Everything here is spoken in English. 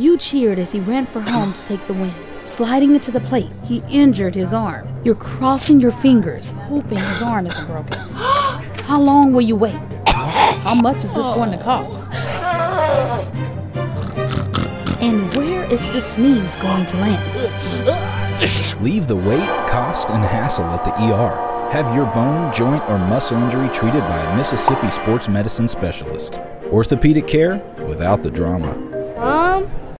You cheered as he ran for home to take the win. Sliding into the plate, he injured his arm. You're crossing your fingers, hoping his arm isn't broken. How long will you wait? How much is this going to cost? And where is the sneeze going to land? Leave the wait, cost, and hassle at the ER. Have your bone, joint, or muscle injury treated by a Mississippi sports medicine specialist. Orthopedic care without the drama. Mom,